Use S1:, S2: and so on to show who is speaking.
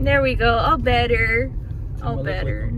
S1: There we go. All better. All better.